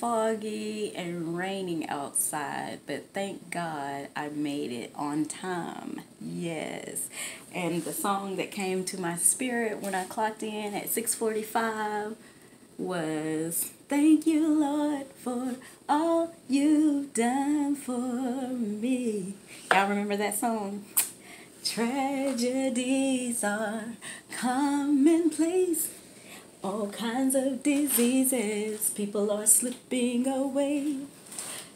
foggy and raining outside, but thank God I made it on time. Yes. And the song that came to my spirit when I clocked in at 6:45 was Thank you, Lord, for all you've done for me. Y'all remember that song? Tragedies are commonplace. All kinds of diseases, people are slipping away.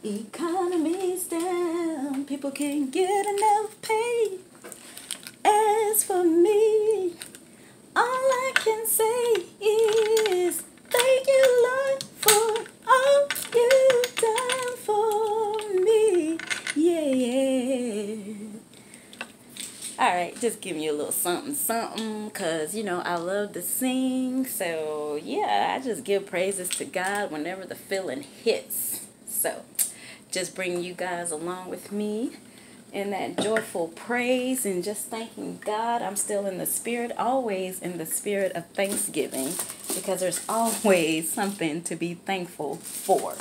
Economy's down, people can't get enough pay. As for me, just give me a little something, something, because, you know, I love to sing. So, yeah, I just give praises to God whenever the feeling hits. So, just bring you guys along with me in that joyful praise and just thanking God. I'm still in the spirit, always in the spirit of thanksgiving, because there's always something to be thankful for.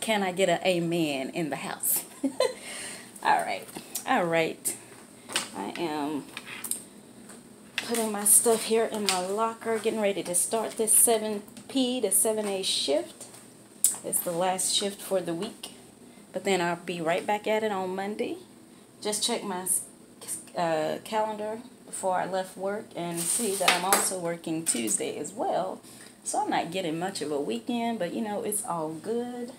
Can I get an amen in the house? All right. All right. I am putting my stuff here in my locker, getting ready to start this 7P to 7A shift. It's the last shift for the week, but then I'll be right back at it on Monday. Just check my uh, calendar before I left work and see that I'm also working Tuesday as well. So I'm not getting much of a weekend, but you know, it's all good.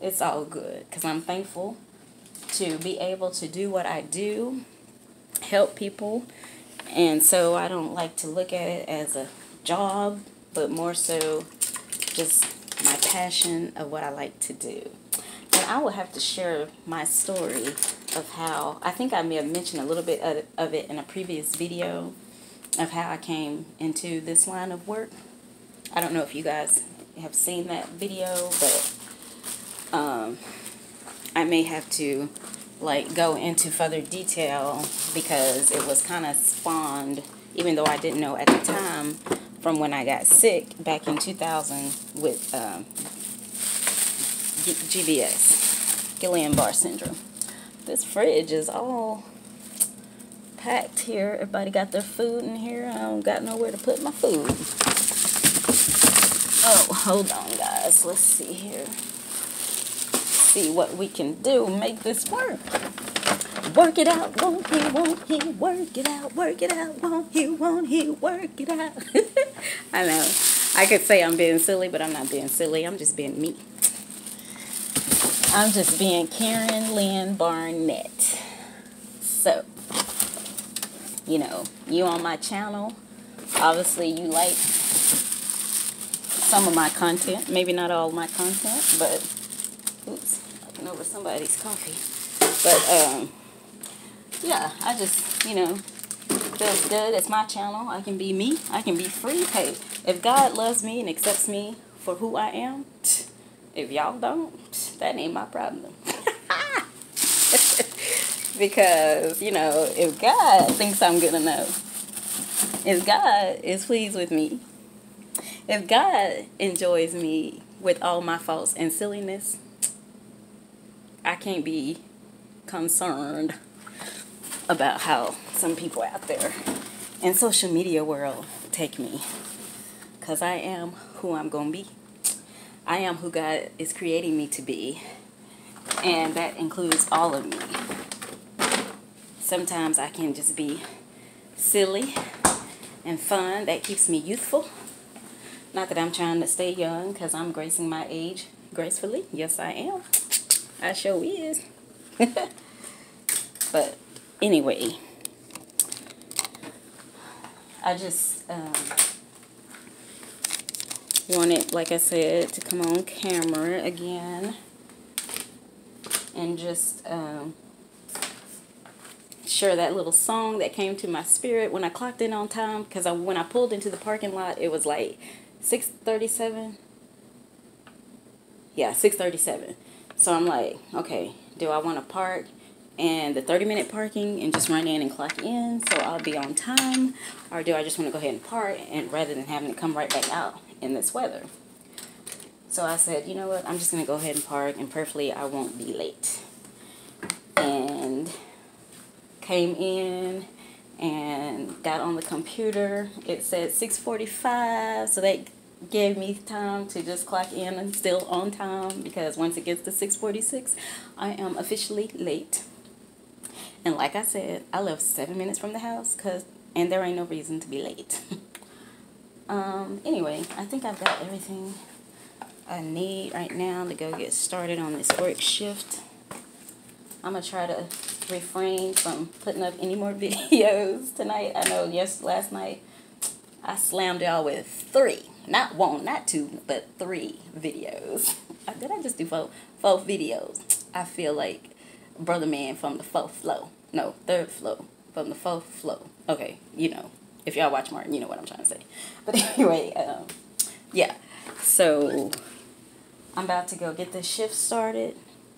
It's all good because I'm thankful to be able to do what I do help people. And so I don't like to look at it as a job, but more so just my passion of what I like to do. And I will have to share my story of how, I think I may have mentioned a little bit of it in a previous video of how I came into this line of work. I don't know if you guys have seen that video, but um, I may have to like go into further detail because it was kind of spawned, even though I didn't know at the time, from when I got sick back in 2000 with um, GBS, Guillain-Barre syndrome. This fridge is all packed here. Everybody got their food in here. I don't got nowhere to put my food. Oh, hold on, guys. Let's see here see what we can do. Make this work. Work it out, won't he, won't he? Work it out, work it out, won't he, won't he? Work it out. I know. I could say I'm being silly, but I'm not being silly. I'm just being me. I'm just being Karen Lynn Barnett. So, you know, you on my channel, obviously you like some of my content. Maybe not all my content, but oops, knocking over somebody's coffee. But, um, yeah, I just, you know, feels good. It's my channel. I can be me. I can be free. Hey, if God loves me and accepts me for who I am, if y'all don't, that ain't my problem. because, you know, if God thinks I'm good enough, if God is pleased with me, if God enjoys me with all my faults and silliness, I can't be concerned about how some people out there in social media world take me because I am who I'm going to be. I am who God is creating me to be and that includes all of me. Sometimes I can just be silly and fun. That keeps me youthful. Not that I'm trying to stay young because I'm gracing my age gracefully. Yes, I am. I sure is. but anyway, I just um, wanted, like I said, to come on camera again and just um, share that little song that came to my spirit when I clocked in on time because I, when I pulled into the parking lot, it was like 637. Yeah, 637. So I'm like, okay, do I want to park and the 30 minute parking and just run in and clock in so I'll be on time? Or do I just want to go ahead and park and rather than having to come right back out in this weather? So I said, you know what, I'm just going to go ahead and park and perfectly I won't be late. And came in and got on the computer. It said 645, so that gave me time to just clock in and still on time because once it gets to 646, I am officially late. And like I said, I left seven minutes from the house because, and there ain't no reason to be late. um, anyway, I think I've got everything I need right now to go get started on this work shift. I'm going to try to refrain from putting up any more videos tonight. I know yes, last night I slammed y'all with three. Not one, not two, but three videos. Did I just do four, four videos? I feel like Brother Man from the fourth flow. No, third flow. From the fourth flow. Okay, you know. If y'all watch Martin, you know what I'm trying to say. But anyway, um, yeah. So, I'm about to go get the shift started.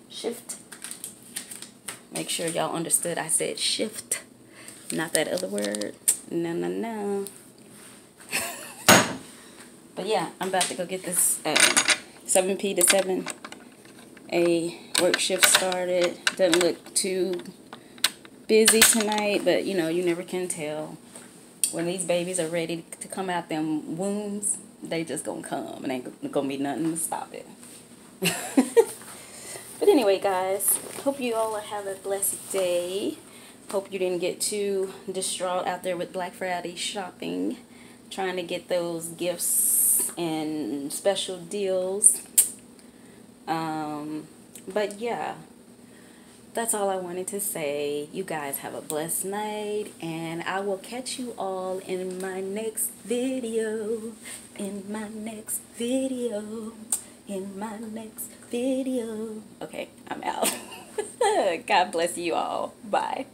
Shift. Make sure y'all understood I said shift. Not that other word. No, no, no. But yeah, I'm about to go get this uh, 7P to 7 a work shift started. Doesn't look too busy tonight, but you know, you never can tell. When these babies are ready to come out them wombs, they just gonna come and ain't gonna be nothing to stop it. but anyway, guys, hope you all have a blessed day. Hope you didn't get too distraught out there with Black Friday shopping, trying to get those gifts and special deals. Um, but yeah, that's all I wanted to say. You guys have a blessed night, and I will catch you all in my next video. In my next video. In my next video. Okay, I'm out. God bless you all. Bye.